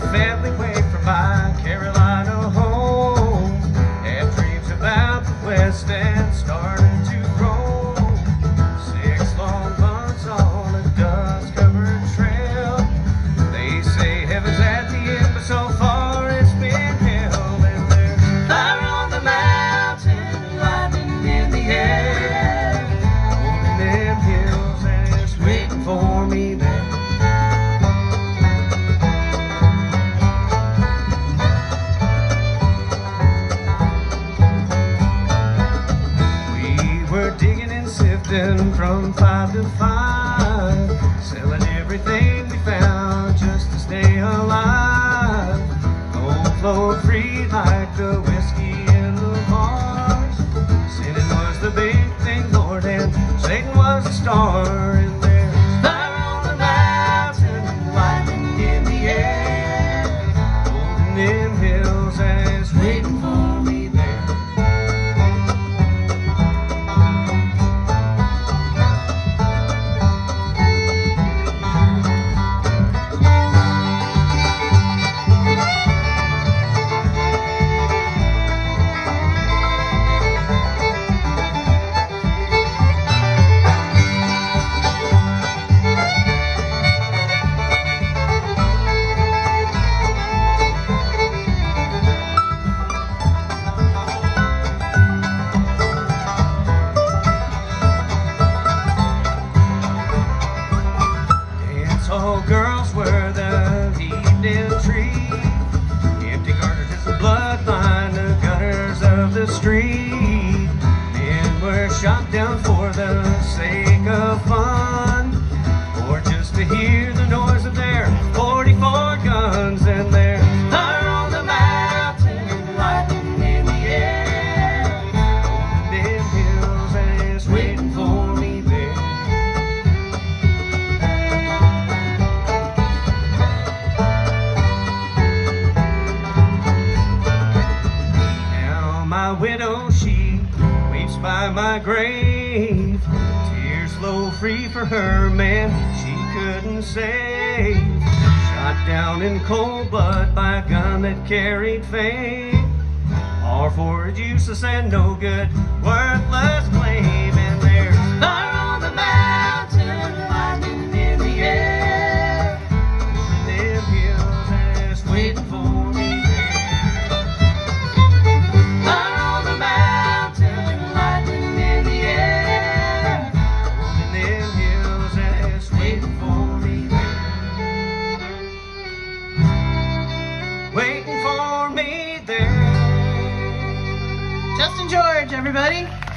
family way from my Carolina home and dreams about the West and starting. From five to five, selling everything we found just to stay alive. Gold flowed free like the whiskey in the bars. Sinning was the big thing, Lord, and Satan was the star. And there's fire on the mountain, lightning in the air, gold in hills, and it's the street. Men were shot down for the sake of fun, my widow, she weeps by my grave. Tears flow free for her man she couldn't save. Shot down in cold blood by a gun that carried fame. All for useless and no good, worthless Justin George, everybody.